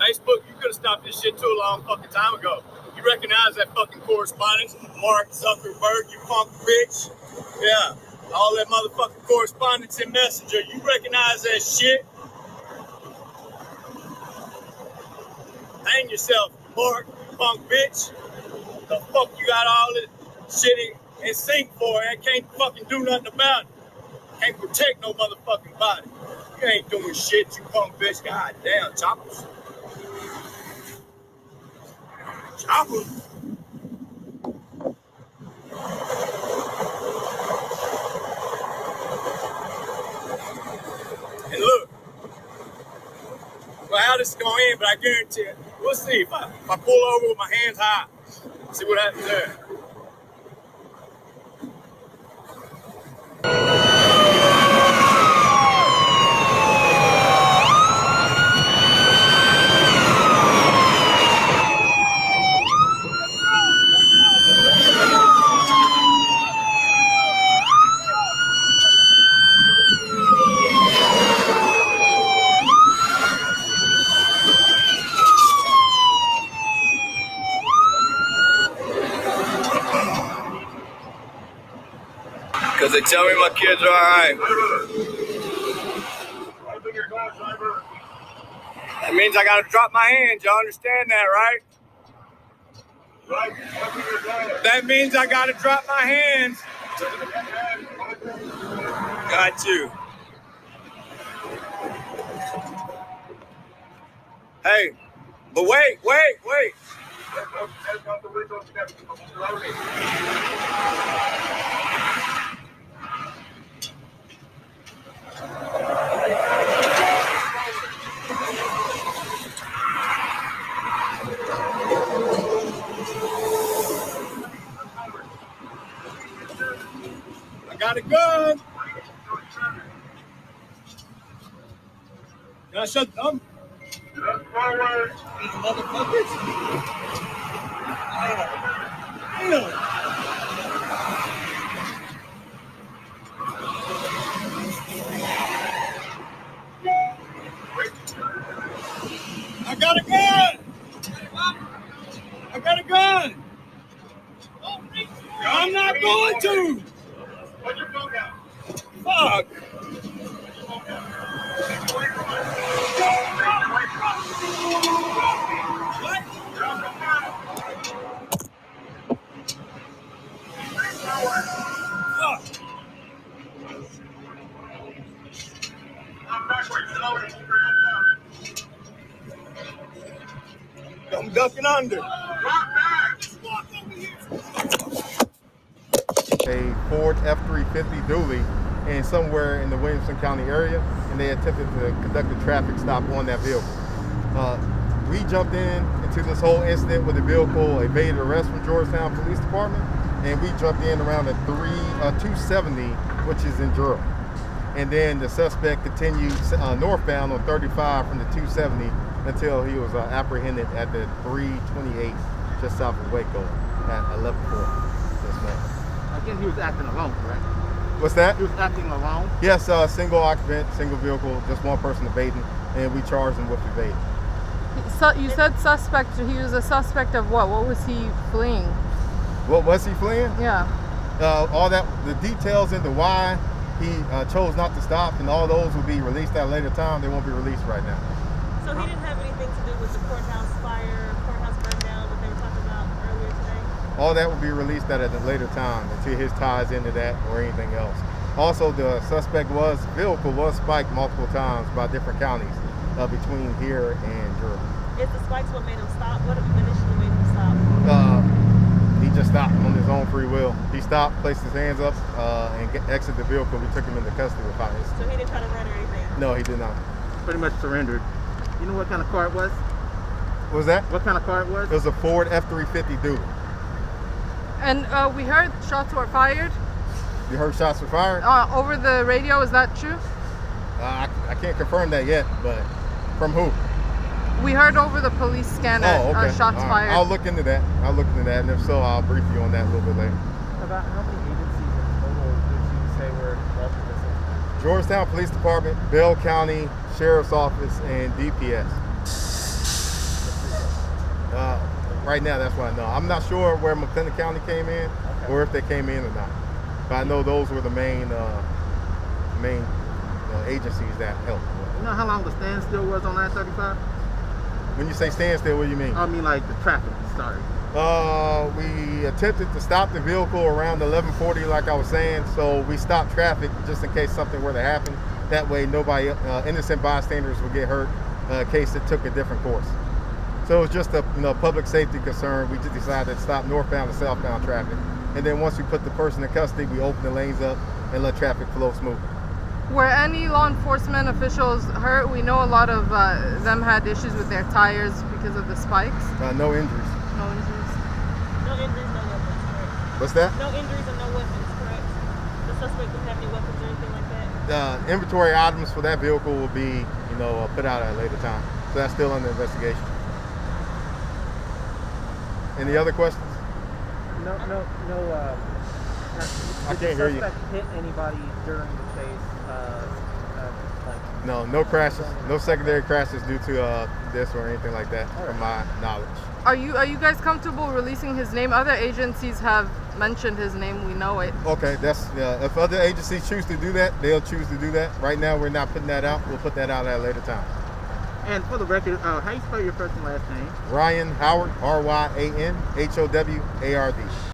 Facebook, you could have stopped this shit too long fucking time ago. You recognize that fucking correspondence, Mark Zuckerberg, you punk bitch. Yeah, all that motherfucking correspondence and messenger. You recognize that shit? Hang yourself, Mark, you punk bitch. The fuck you got all this shit in, in sync for and can't fucking do nothing about it. Can't protect no motherfucking body. You ain't doing shit, you punk bitch. God damn, choppers. Choppers. And look, well, how this is gonna end, but I guarantee it. We'll see if I, if I pull over with my hands high. See what happens there. Because they tell me my kids are all right. That means I got to drop my hands. Y'all understand that, right? That means I got to drop my hands. Got you. Hey, but wait, wait, wait. Got a gun. I shut them? These motherfuckers. Damn. I got a gun. I got a gun. I'm not going to. Fuck. Fuck. I'm ducking under. a Ford F-350 dually and somewhere in the Williamson County area, and they attempted to conduct a traffic stop on that vehicle. Uh, we jumped in into this whole incident with the vehicle evaded arrest from Georgetown Police Department, and we jumped in around the three uh, 270, which is in Durham. And then the suspect continued uh, northbound on 35 from the 270 until he was uh, apprehended at the 328 just south of Waco at 11:4 this morning. I guess he was acting alone, correct? What's that? He was acting alone. Yes, uh, single occupant, single vehicle, just one person evading, and we charged him with evading. So you said suspect. He was a suspect of what? What was he fleeing? What was he fleeing? Yeah. Uh, all that, the details into why he uh, chose not to stop, and all those will be released at a later time. They won't be released right now. So he didn't have anything to do with the courthouse fire, courthouse burn down that they were talking about earlier today? All that will be released at a later time until his ties into that or anything else. Also, the suspect was vehicle was spiked multiple times by different counties uh, between here and Durham. Is the spikes what made him stop? What initially made him stop? Uh, he just stopped on his own free will. He stopped, placed his hands up, uh, and get, exited the vehicle. We took him into custody with ICE. So he didn't try to run or anything? No, he did not. Pretty much surrendered. You know what kind of car it was? What was that? What kind of car it was? It was a Ford F-350 Dually. And uh, we heard shots were fired You heard shots were fired? uh, over the radio. Is that true? Uh, I, I can't confirm that yet, but from who? We heard over the police scanner Oh, okay. uh, shots All right. fired. I'll look into that. I'll look into that, and if so, I'll brief you on that a little bit later. About how many agencies in total would you say were involved in this incident? Georgetown Police Department, Bell County Sheriff's Office, and DPS. Right now, that's what I know. I'm not sure where McLennan County came in or if they came in or not. But I know those were the main uh, main uh, agencies that helped. You know how long the standstill was on I-35? When you say standstill, what do you mean? I mean like the traffic started. Uh, we attempted to stop the vehicle around 11:40, like I was saying. So we stopped traffic just in case something were to happen. That way, nobody, uh, innocent bystanders, would get hurt uh, in case it took a different course. So it was just a you know public safety concern. We just decided to stop northbound and southbound traffic. And then once we put the person in custody, we opened the lanes up and let traffic flow smoothly. Were any law enforcement officials hurt? We know a lot of uh, them had issues with their tires because of the spikes. Uh, no injuries. No injuries. No injuries, no weapons, correct? What's that? No injuries and no weapons, correct? The suspect didn't have any weapons or anything like that. uh, inventory items for that vehicle will be, you know, uh, put out at a later time. So that's still under investigation. Any other questions? No, no, no. Uh, I did can't the hear you. suspect hit anybody during the chase? Uh, uh, like, No, no crashes, no secondary crashes due to uh, this or anything like that, from my knowledge. Are you are you guys comfortable releasing his name? Other agencies have mentioned his name. We know it. Okay, that's uh, if other agencies choose to do that, they'll choose to do that. Right now, we're not putting that out. We'll put that out at a later time. And for the record, uh, how you spell your first and last name? Ryan Howard, R Y A N H O W A R D.